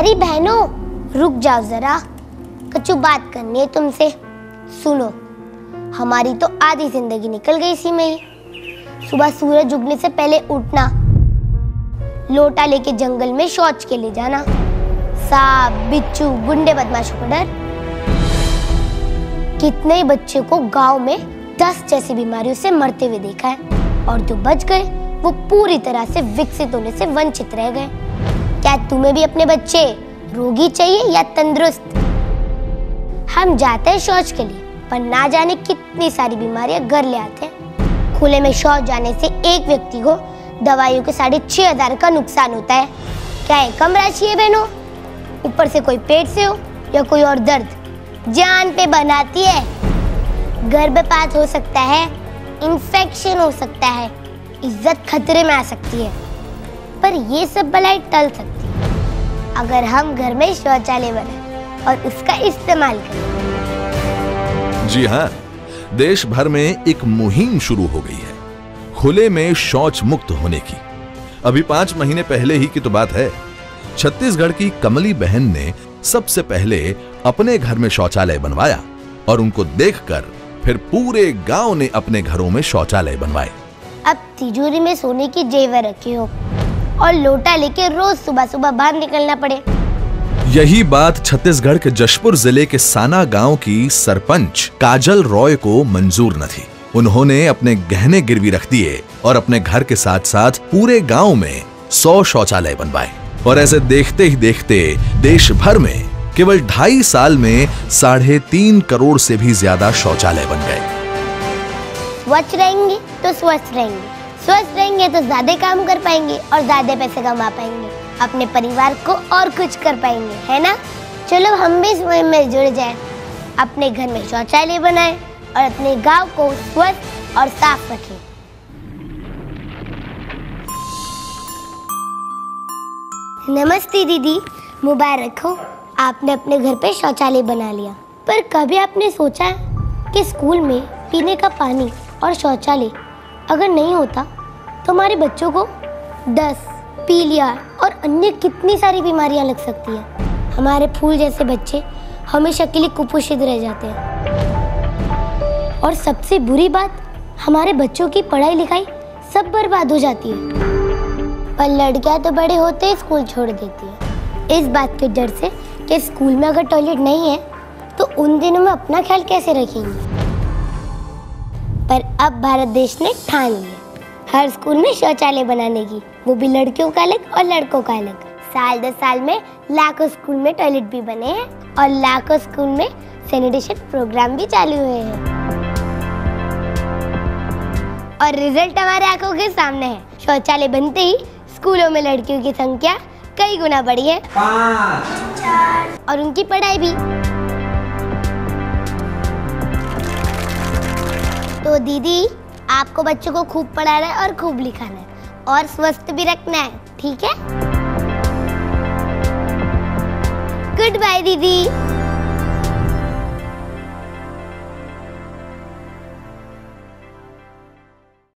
अरे बहनों, रुक जाओ जरा। कचू बात करनी है तुमसे। सुनो, हमारी तो आधी ज़िंदगी निकल गई इसी में ही। सुबह सूरज उगने से पहले उठना, लोटा लेके जंगल में शौच के लिए जाना। सांप बिच्छू, गुंडे बदमाशों को डर। कितने बच्चे को गाँव में दस जैसी बीमारियों से मरते हुए देखा है, और जो बच गए, वो पूरी तरह से विकसित होने से वंचित रह गए। क्या तुम्हें भी अपने बच्चे रोगी चाहिए या तंदुरुस्त? हम जाते हैं शौच के लिए, पर ना जाने कितनी सारी बीमारियाँ घर ले आते हैं। खुले में शौच जाने से एक व्यक्ति को दवाइयों के साढ़े छह हज़ार का नुकसान होता है। क्या है कम राशि है बहनों? ऊपर से कोई पेट से हो या कोई और दर्द? जान पे बनाती है। गर्भपात हो सकता है, इन्फेक्शन हो सकता है, इज़्ज़त खतरे में आ सकती है। पर ये सब बलाई टल सकती है। अगर हम घर में शौचालय बनाए और उसका इस्तेमाल करें। जी हाँ देश भर में एक मुहिम शुरू हो गई है खुले में शौच मुक्त होने की। अभी पाँच महीने पहले ही की तो बात है। छत्तीसगढ़ की कमली बहन ने सबसे पहले अपने घर में शौचालय बनवाया और उनको देखकर फिर पूरे गाँव ने अपने घरों में शौचालय बनवाए। अब तिजोरी में सोने की जेवर रखी हो। और लोटा लेके रोज सुबह सुबह बाहर निकलना पड़े। यही बात छत्तीसगढ़ के जशपुर ज़िले के साना गाँव की सरपंच काजल रॉय को मंजूर न थी। उन्होंने अपने गहने गिरवी रख दिए और अपने घर के साथ साथ पूरे गाँव में सौ शौचालय बनवाए। और ऐसे देखते ही देखते देश भर में केवल ढाई साल में साढ़े तीन करोड़ से भी ज़्यादा शौचालय बन गए। स्वच्छ रहेंगे तो स्वस्थ रहेंगे। स्वस्थ रहेंगे तो ज़्यादा काम कर पाएँगे और ज़्यादा पैसे कमा पाएँगे। अपने परिवार को और कुछ कर पाएँगे, है ना? चलो हम भी इस मुहिम में जुड़ जाए। अपने घर में शौचालय बनाएँ और अपने गाँव को स्वस्थ और साफ़ रखें। नमस्ते दीदी, मुबारक हो। आपने अपने घर पे शौचालय बना लिया। पर कभी आपने सोचा है कि स्कूल में पीने का पानी और शौचालय अगर नहीं होता तो हमारे बच्चों को दस, पीलिया और अन्य कितनी सारी बीमारियाँ लग सकती हैं। हमारे फूल जैसे बच्चे हमेशा के लिए कुपोषित रह जाते हैं। और सबसे बुरी बात, हमारे बच्चों की पढ़ाई लिखाई सब बर्बाद हो जाती है। पर लड़कियाँ तो बड़े होते ही स्कूल छोड़ देती है। इस बात के डर से कि स्कूल में अगर टॉयलेट नहीं है तो उन दिनों में अपना ख्याल कैसे रखेंगे? पर अब भारत देश ने ठान लिया। हर स्कूल में शौचालय बनाने की। वो भी लड़कियों का अलग और लड़कों का अलग। साल दस साल में लाखों स्कूल में टॉयलेट भी बने हैं और लाखों स्कूल में सैनिटेशन प्रोग्राम भी चालू हुए हैं। और रिज़ल्ट हमारे आँखों के सामने है। शौचालय बनते ही स्कूलों में लड़कियों की संख्या कई गुना बढ़ी है। और उनकी पढ़ाई भी। तो दीदी आपको बच्चों को खूब पढ़ाना है और खूब लिखाना है। और स्वस्थ भी रखना है, ठीक है? गुड बाय दीदी।